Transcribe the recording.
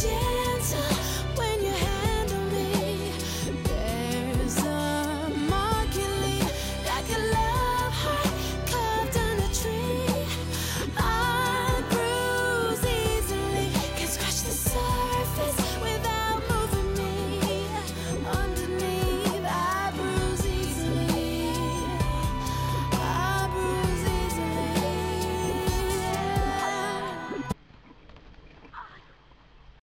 gentle.